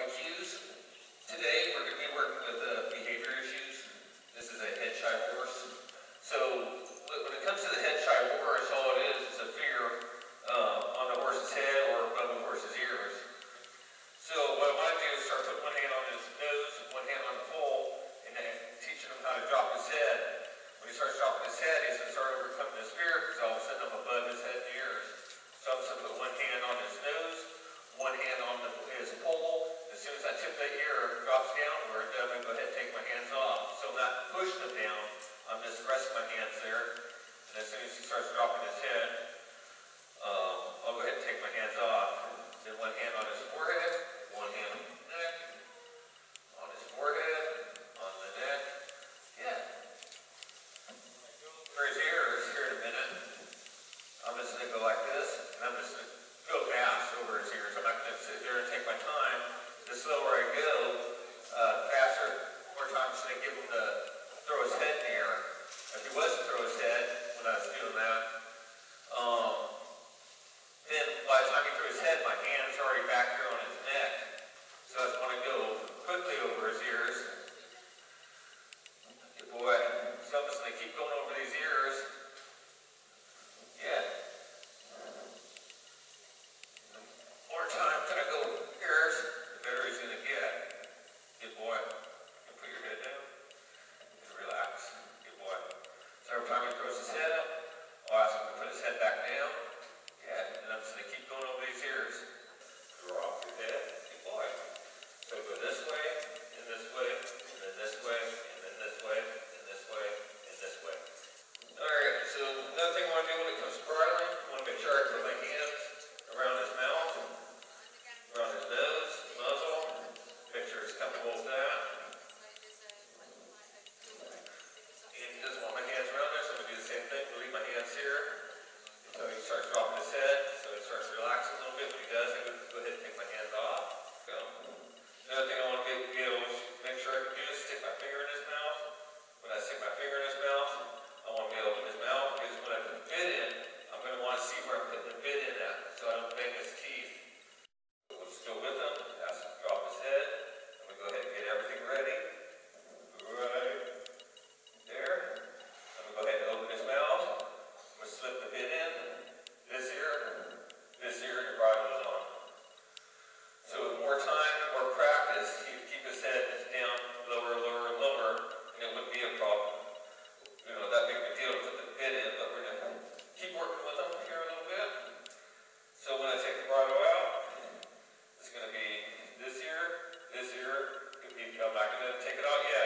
Mike Hughes. Today we're going to be working with uh, behavior issues. This is a head shy horse. So when it comes to the head shy horse, all it is is a fear uh, on the horse's head or above the horse's ears. So what I want to do is start putting one hand on his nose and one hand on the poll and then teaching him how to drop his head. When he starts dropping his head, he's going to I tip of the ear drops downward, then I'm going to go ahead and take my hands off. So I'm not pushing them down. I'm just resting my hands there. And as soon as he starts dropping his head, um, doesn't want to go quickly over his ears. Good boy. Something's going to keep going take it out yet.